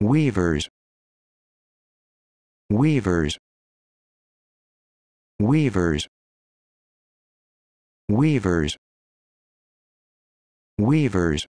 weavers. Weavers. Weavers. Weavers. Weavers.